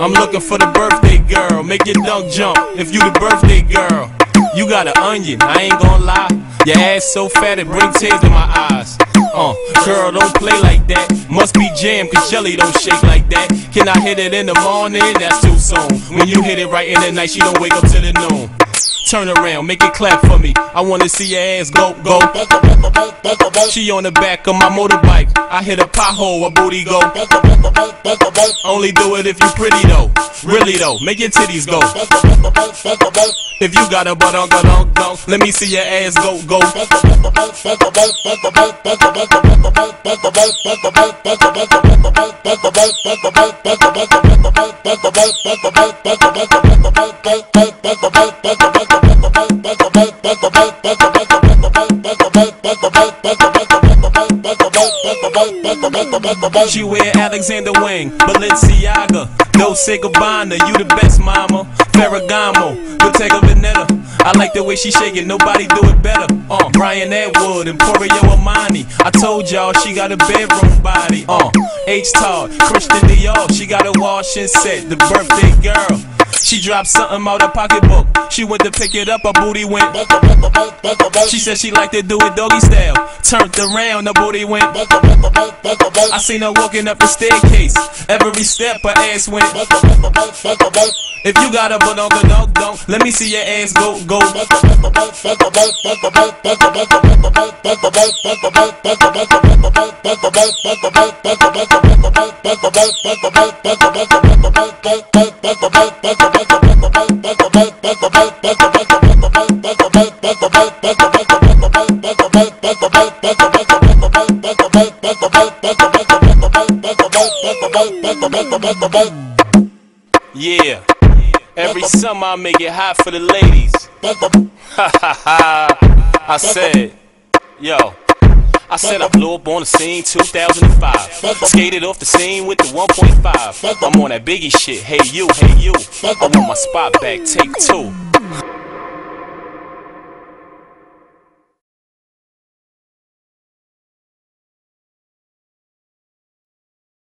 I'm looking for the birthday girl, make your donk jump if you the birthday girl. You got an onion, I ain't gonna lie. Your ass so fat it bring tears to my eyes. Uh, girl, don't play like that. Must be jam, cause jelly don't shake like that. Can I hit it in the morning? That's too soon. When you hit it right in the night, she don't wake up till the noon. Turn around, make it clap for me. I wanna see your ass go, go. She on the back of my motorbike. I hit a pothole, a booty go. Only do it if you pretty though. Really though, make your titties go. If you got a butt on go, go, go. Let me see your ass go, go. She wear Alexander Wang, Balenciaga, Dolce Gabbana. You the best, mama. Ferragamo, Bottega Veneta. I like the way she shake it, nobody do it better. Uh, Brian Atwood, Emporio Armani. I told y'all she got a bedroom body. Uh, H Todd, Christian Dior. She got a wash and set, the birthday girl. She dropped something out her pocketbook. She went to pick it up, her booty went. She said she liked to do it doggy style. Turned around, her booty went. I seen her walking up the staircase. Every step her ass went. If you got a the dog, don't let me see your ass go, go. Yeah. Every summer I make it hot for the ladies. I said, yo. I said I blew up on the scene 2005. Skated off the scene with the 1.5. I'm on that biggie shit. Hey you, hey you. I want my spot back. Take two.